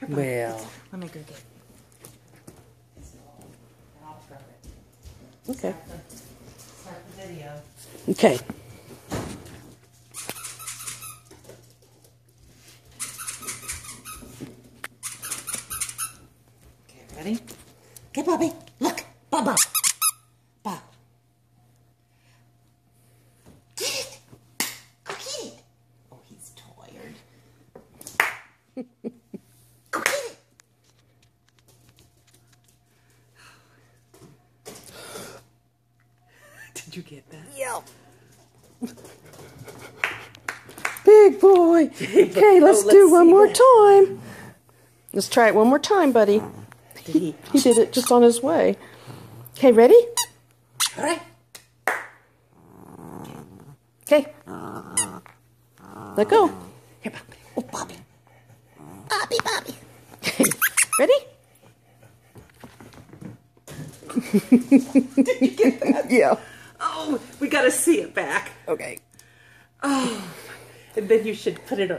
Come. Well. Let me go get. It. Okay. Start the, start the video. Okay. Okay, ready? Okay, Bobby. Look, Bubba. Bob. Get it. Go get it. Oh, he's tired. Go get it. Did you get that? Yeah. Big boy. Okay, oh, let's let's do one more that. time. Let's try it one more time, buddy. Did he? He did it just on his way. Okay, ready? All right. Okay. Let go. Here, Bobby. Oh, Bobby. Bobby, Bobby. Ready? Did you get that? Yeah. Oh, we got to see it back. Okay. Oh, and then you should put it on.